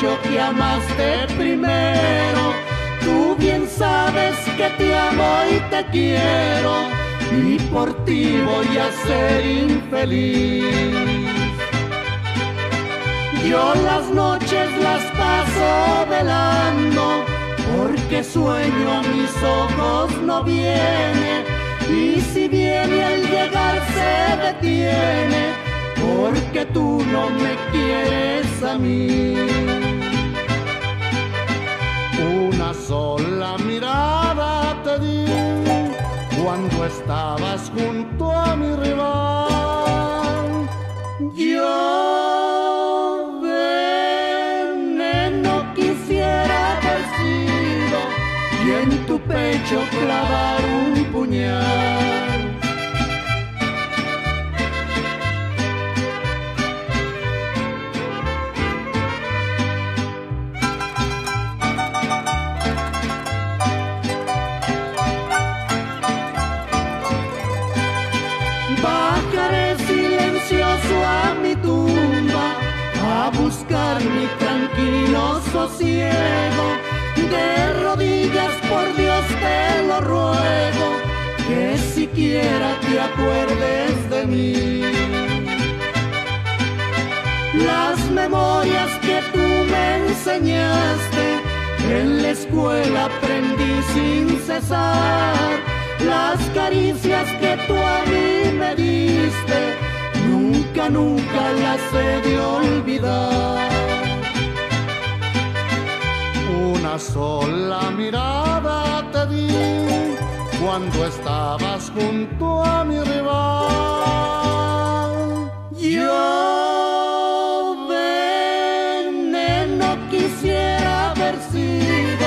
de pecho que amaste primero. Tú bien sabes que te amo y te quiero y por ti voy a ser infeliz. Yo las noches las paso velando porque sueño mis ojos no viene y si viene al llegar se detiene porque tú no me quieres a mí. Una sola mirada te di cuando estabas junto a mi rival. Yo veneno quisiera haber sido y en tu pecho clavar un sosiego. De rodillas por Dios te lo ruego, que siquiera te acuerdes de mí. Las memorias que tú me enseñaste en la escuela aprendí sin cesar. Las caricias que tú a mí me diste, nunca, nunca las he de olvidar. Sola mirada te di cuando estabas junto a mi rival. Yo veneno quisiera haber sido